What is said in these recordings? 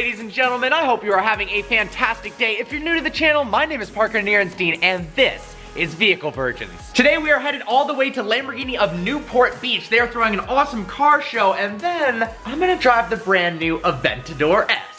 ladies and gentlemen. I hope you are having a fantastic day. If you're new to the channel, my name is Parker Nirenstein, and this is Vehicle Virgins. Today we are headed all the way to Lamborghini of Newport Beach. They are throwing an awesome car show, and then I'm gonna drive the brand new Aventador S.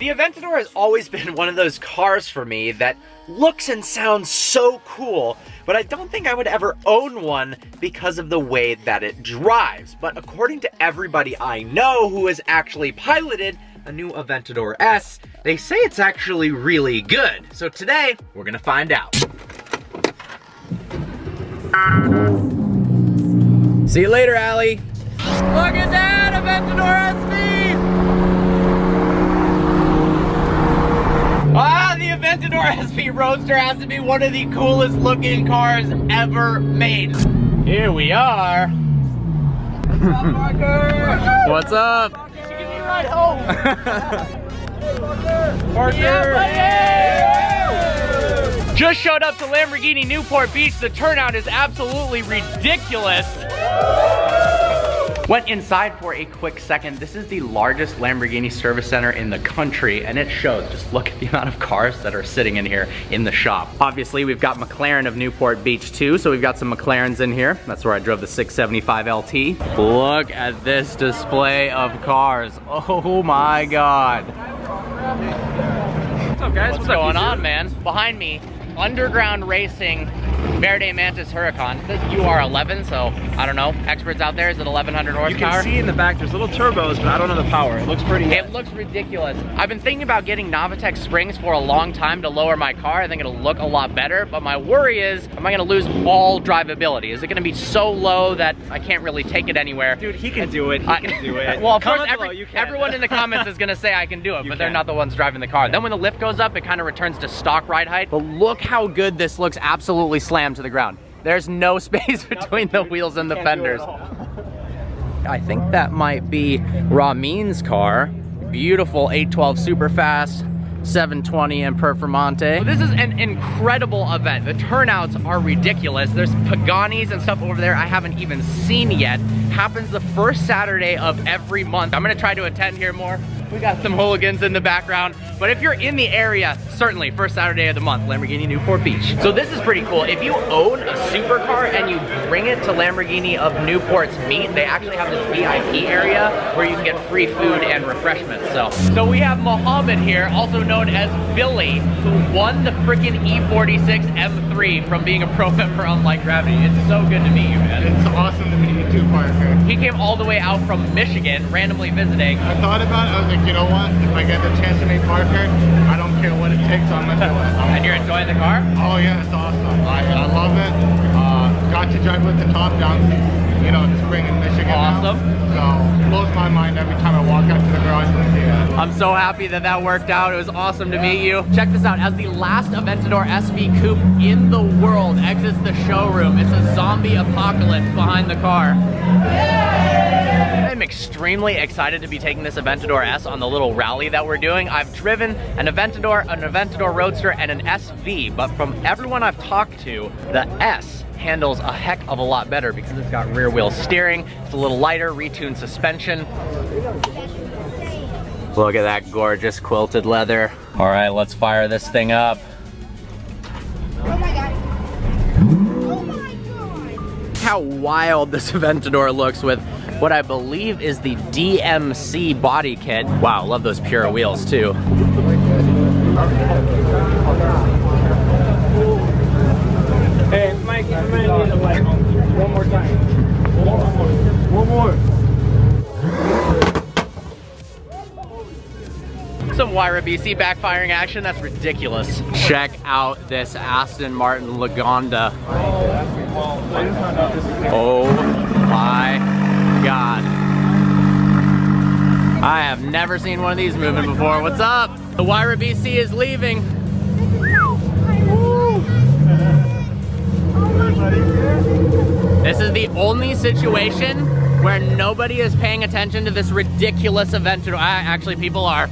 The Aventador has always been one of those cars for me that looks and sounds so cool, but I don't think I would ever own one because of the way that it drives. But according to everybody I know who has actually piloted a new Aventador S, they say it's actually really good. So today, we're gonna find out. See you later, Allie. Look at that, Aventador SV! Aventador SV Roadster has to be one of the coolest looking cars ever made. Here we are. What's up? Parker? Give me a ride home. Parker. Yeah, Just showed up to Lamborghini Newport Beach. The turnout is absolutely ridiculous. Went inside for a quick second. This is the largest Lamborghini service center in the country and it shows. Just look at the amount of cars that are sitting in here in the shop. Obviously, we've got McLaren of Newport Beach too, so we've got some McLarens in here. That's where I drove the 675 LT. Look at this display of cars. Oh my God. What's up, guys? What's, What's going on, man? Behind me, Underground Racing Verde Mantis Huracan. Says UR11, so I don't know. Experts out there, is it 1100 horsepower? You can see in the back, there's little turbos, but I don't know the power. It looks pretty. It looks ridiculous. I've been thinking about getting Novitec springs for a long time to lower my car. I think it'll look a lot better, but my worry is, am I gonna lose all drivability? Is it gonna be so low that I can't really take it anywhere? Dude, he can do it. He I- can do it. well, of course, every- below, you can. everyone in the comments is gonna say I can do it, You but they're not the ones driving the car. Then when the lift goes up, it kind of returns to stock ride height. But look how good this looks absolutely slammed to the ground. There's no space between the wheels and the Can't do it fenders. I think that might be Ramin's car. Beautiful 812 Superfast. 720 and Performante. This is an incredible event. The turnouts are ridiculous. There's Paganis and stuff over there I haven't even seen yet. Happens the first Saturday of every month. I'm gonna try to attend here more. We got some hooligans in the background. But if you're in the area, certainly first Saturday of the month, Lamborghini Newport Beach. So this is pretty cool. If you own a supercar and you bring it to Lamborghini of Newport's meet, they actually have this VIP area where you can get free food and refreshments. So, so we have Mohammed here, also known as Billy, who won the freaking E46 M3 from being a pro member on Light Gravity. It's so good to meet you, man. It's awesome to meet you too, Parker. He came all the way out from Michigan, randomly visiting. I thought about it, I was like, you know what? If I get the chance to meet Parker, I don't care what it takes, I'm gonna do it. And you're enjoying the car? Oh yeah, it's awesome. I, I love it. Uh, got to drive with the top down you know, the spring in Michigan now. Awesome. So, blows my mind every time I walk out to the garage and see it. I'm so happy that that worked out. It was awesome to meet you. Check this out. As the last Aventador SV Coupe in the world exits the showroom, it's a zombie apocalypse behind the car. I'm extremely excited to be taking this Aventador S on the little rally that we're doing. I've driven an Aventador, an Aventador Roadster, and an SV, but from everyone I've talked to, the S handles a heck of a lot better because it's got rear wheel steering, it's a little lighter, retuned suspension. Look at that gorgeous quilted leather. All right, let's fire this thing up. How wild this Aventador looks with what I believe is the DMC body kit. Wow, love those Pura wheels too. Hey, Mike, need to like one more time. One more. Some Huayra BC backfiring action, that's ridiculous. Check out this Aston Martin Lagonda. Oh my God. I have never seen one of these moving before. What's up? The Huayra BC is leaving. This is the only situation where nobody is paying attention to this ridiculous event. Uh, Actually, people are.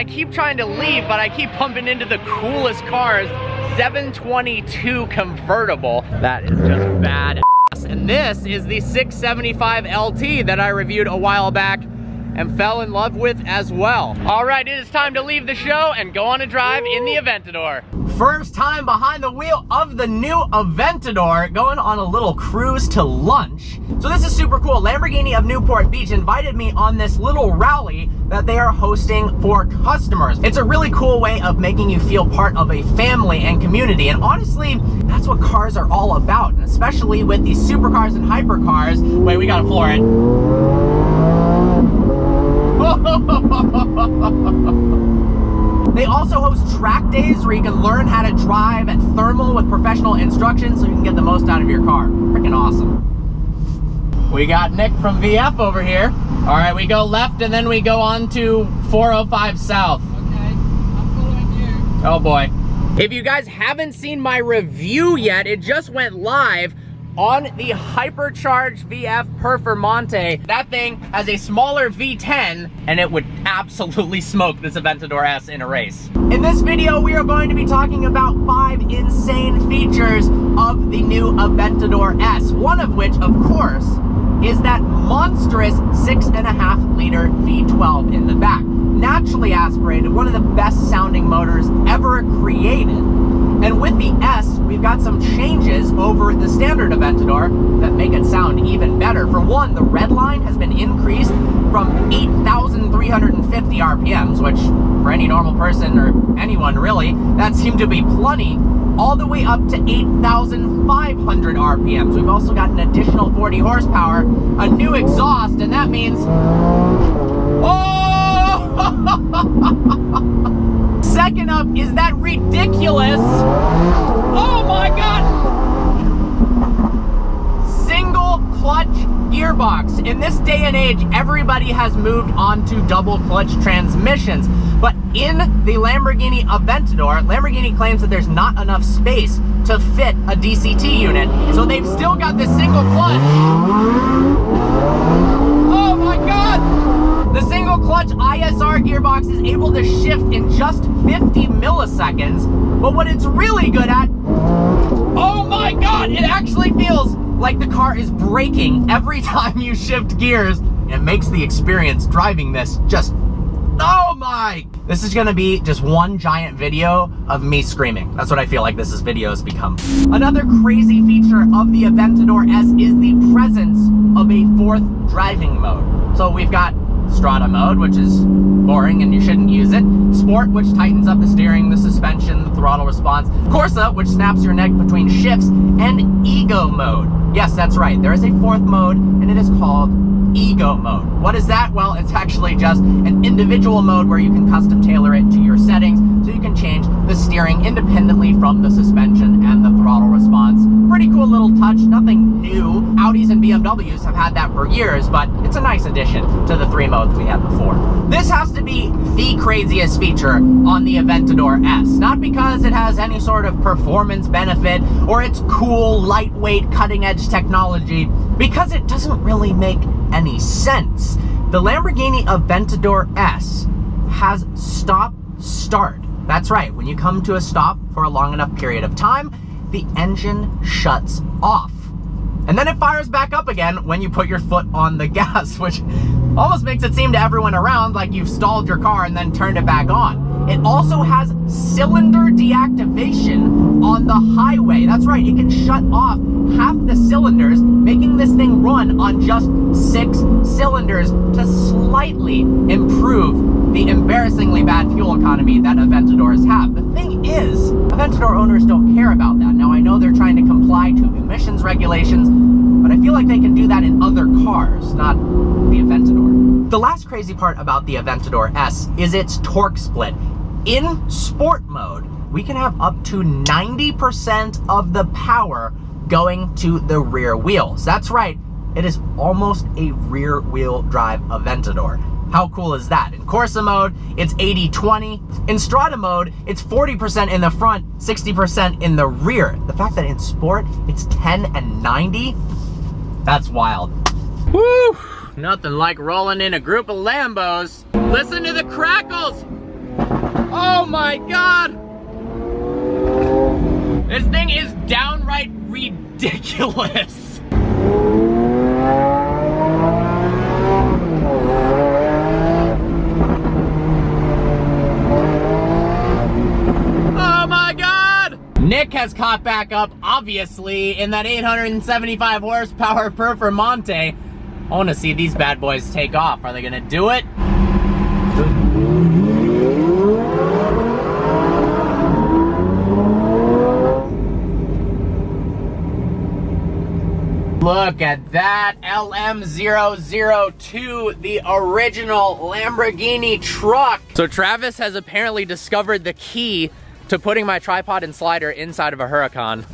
I keep trying to leave, but I keep bumping into the coolest cars. 722 convertible. That is just bad. And this is the 675 LT that I reviewed a while back and fell in love with as well. All right, it is time to leave the show and go on a drive in the Aventador. First time behind the wheel of the new Aventador, going on a little cruise to lunch. So this is super cool. Lamborghini of Newport Beach invited me on this little rally that they are hosting for customers. It's a really cool way of making you feel part of a family and community. And honestly, that's what cars are all about. And especially with these supercars and hypercars. Wait, we gotta floor it. They also host track days where you can learn how to drive at thermal with professional instruction so you can get the most out of your car. Freaking awesome. We got Nick from VF over here. All right, we go left and then we go on to 405 South. Okay, I'm following you. Oh boy. If you guys haven't seen my review yet, it just went live on the hypercharged VF Performante. That thing has a smaller V10 and it would absolutely smoke this Aventador S in a race. In this video, we are going to be talking about five insane features of the new Aventador S. One of which, of course, is that monstrous six and a half liter V12 in the back. Naturally aspirated, one of the best sounding motors ever created. And with the S, we've got some changes over the standard Aventador that make it sound even better. For one, the red line has been increased from 8,350 RPMs, which for any normal person or anyone really, that seemed to be plenty, all the way up to 8,500 RPMs. We've also got an additional 40 horsepower, a new exhaust, and that means... Oh! Second up is that ridiculous... Oh my god! Single clutch gearbox. In this day and age, everybody has moved on to double clutch transmissions. But in the Lamborghini Aventador, Lamborghini claims that there's not enough space to fit a DCT unit. So they've still got this single clutch. The single clutch ISR gearbox is able to shift in just 50 milliseconds. But what it's really good at, oh my God, it actually feels like the car is braking every time you shift gears. It makes the experience driving this just, oh my. This is gonna be just one giant video of me screaming. That's what I feel like this is video has become. Another crazy feature of the Aventador S is the presence of a fourth driving mode. So we've got Strada mode, which is boring and you shouldn't use it. Sport, which tightens up the steering, the suspension, the throttle response. Corsa, which snaps your neck between shifts. And Ego mode. Yes, that's right. There is a fourth mode, and it is called Ego mode. What is that? Well, it's actually just an individual mode where you can custom tailor it to your settings so you can change the steering independently from the suspension and the throttle response. Pretty cool little touch, nothing new. Audis and BMWs have had that for years, but it's a nice addition to the three modes we had before. This has to be the craziest feature on the Aventador S. Not because it has any sort of performance benefit or it's cool, lightweight, cutting edge technology, because it doesn't really make any sense. The Lamborghini Aventador S has stop start. That's right, when you come to a stop for a long enough period of time, the engine shuts off. And then it fires back up again when you put your foot on the gas, which almost makes it seem to everyone around like you've stalled your car and then turned it back on. It also has cylinder deactivation on the highway. That's right, it can shut off half the cylinders, making this thing run on just six cylinders to slightly improve the embarrassingly bad fuel economy that Aventadors have. The thing is, Aventador owners don't care about that. Now, I know they're trying to comply to emissions regulations, but I feel like they can do that in other cars, not the Aventador. The last crazy part about the Aventador S is its torque split. In sport mode, we can have up to 90% of the power going to the rear wheels. That's right, it is almost a rear wheel drive Aventador. How cool is that? In Corsa mode, it's 80-20. In Strada mode, it's 40% in the front, 60% in the rear. The fact that in Sport, it's 10 and 90, that's wild. Woo! Nothing like rolling in a group of Lambos. Listen to the crackles! Oh my God! This thing is ridiculous. Oh my god! Nick has caught back up, obviously, in that 875 horsepower Performante. I want to see these bad boys take off. Are they gonna do it? Look at that LM002, the original Lamborghini truck. So Travis has apparently discovered the key to putting my tripod and slider inside of a Huracan.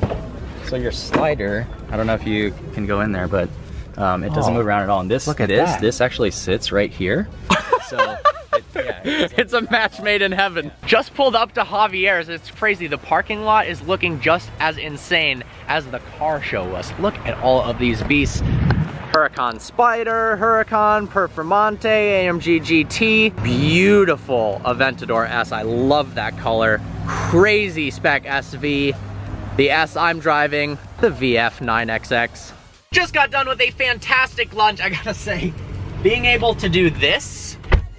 So your slider, I don't know if you can go in there, but um, it doesn't Oh, move around at all. And this, look at this, that. this actually sits right here. so, it, yeah, it's It's a match made in heaven. Just pulled up to Javier's. It's crazy. The parking lot is looking just as insane as the car show was. Look at all of these beasts. Huracan Spider, Huracan Performante, AMG GT. Beautiful Aventador S. I love that color. Crazy spec SV. The S I'm driving, the VF9XX. Just got done with a fantastic lunch, I gotta say. Being able to do this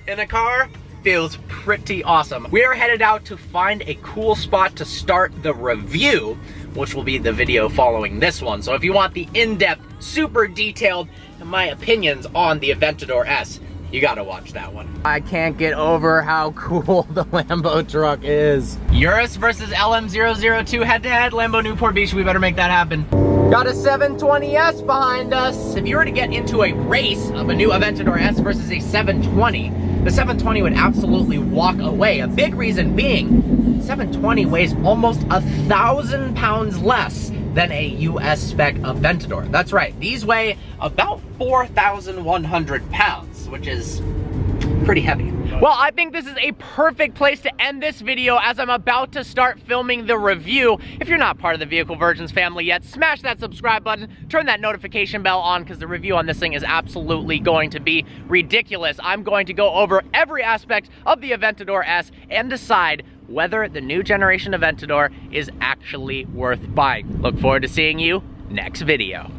in a car feels pretty awesome. We are headed out to find a cool spot to start the review, which will be the video following this one. So if you want the in-depth, super detailed, my opinions on the Aventador S, you gotta watch that one. I can't get over how cool the Lambo truck is. Urus versus LM002 head-to-head, Lambo Newport Beach, we better make that happen. Got a 720S behind us. If you were to get into a race of a new Aventador S versus a 720, the 720 would absolutely walk away. A big reason being, 720 weighs almost a thousand pounds less than a US spec Aventador. That's right, these weigh about 4,100 pounds, which is pretty heavy. Well, I think this is a perfect place to end this video as I'm about to start filming the review. If you're not part of the Vehicle Virgins family yet, smash that subscribe button, turn that notification bell on because the review on this thing is absolutely going to be ridiculous. I'm going to go over every aspect of the Aventador S and decide whether the new generation Aventador is actually worth buying. Look forward to seeing you next video.